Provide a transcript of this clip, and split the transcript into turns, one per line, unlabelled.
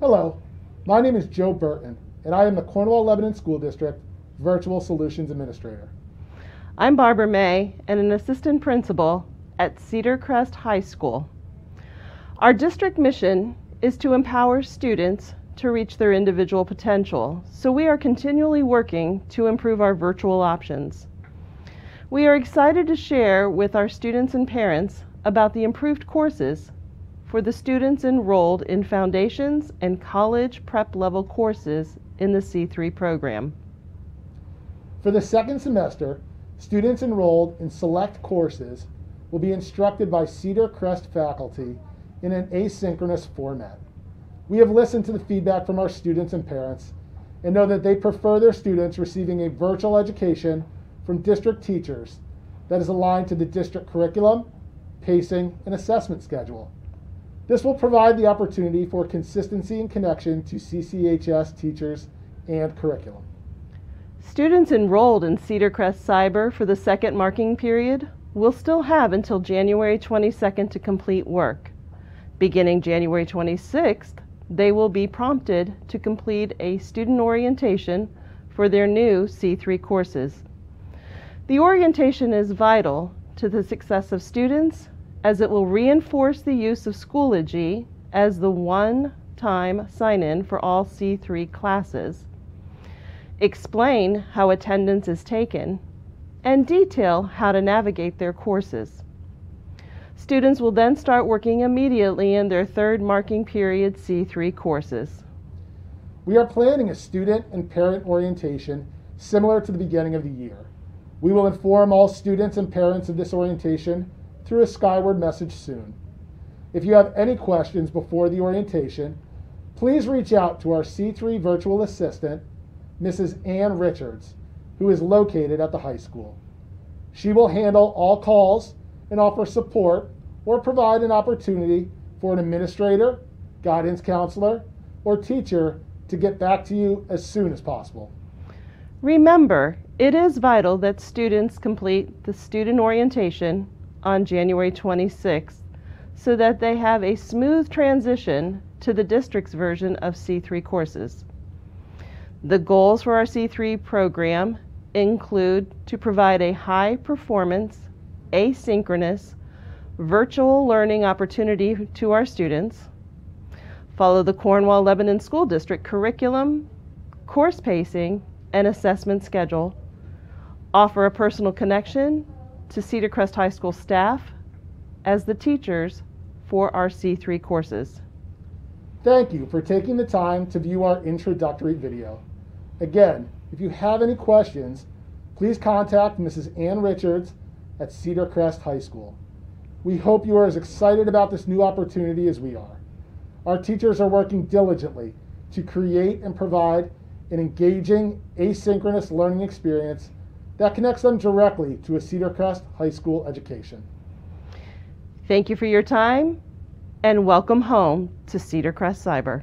Hello, my name is Joe Burton, and I am the Cornwall Lebanon School District Virtual Solutions Administrator.
I'm Barbara May and an assistant principal at Cedar Crest High School. Our district mission is to empower students to reach their individual potential, so we are continually working to improve our virtual options. We are excited to share with our students and parents about the improved courses for the students enrolled in foundations and college prep level courses in the C3 program.
For the second semester, students enrolled in select courses will be instructed by Cedar Crest faculty in an asynchronous format. We have listened to the feedback from our students and parents and know that they prefer their students receiving a virtual education from district teachers that is aligned to the district curriculum, pacing, and assessment schedule. This will provide the opportunity for consistency and connection to CCHS teachers and curriculum.
Students enrolled in Cedar Crest Cyber for the second marking period will still have until January 22nd to complete work. Beginning January 26th, they will be prompted to complete a student orientation for their new C3 courses. The orientation is vital to the success of students as it will reinforce the use of Schoology as the one-time sign-in for all C3 classes, explain how attendance is taken, and detail how to navigate their courses. Students will then start working immediately in their third marking period C3 courses.
We are planning a student and parent orientation similar to the beginning of the year. We will inform all students and parents of this orientation through a Skyward message soon. If you have any questions before the orientation, please reach out to our C3 virtual assistant, Mrs. Ann Richards, who is located at the high school. She will handle all calls and offer support or provide an opportunity for an administrator, guidance counselor, or teacher to get back to you as soon as possible.
Remember, it is vital that students complete the student orientation on January 26th so that they have a smooth transition to the district's version of C3 courses. The goals for our C3 program include to provide a high performance, asynchronous, virtual learning opportunity to our students, follow the Cornwall Lebanon School District curriculum, course pacing, and assessment schedule, offer a personal connection to Cedar Crest High School staff as the teachers for our C3 courses.
Thank you for taking the time to view our introductory video. Again, if you have any questions, please contact Mrs. Ann Richards at Cedar Crest High School. We hope you are as excited about this new opportunity as we are. Our teachers are working diligently to create and provide an engaging, asynchronous learning experience that connects them directly to a Cedar Crest High School education.
Thank you for your time and welcome home to Cedar Crest Cyber.